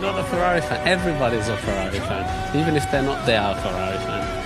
not a Ferrari fan. Everybody's a Ferrari fan. Even if they're not, they are a Ferrari fan.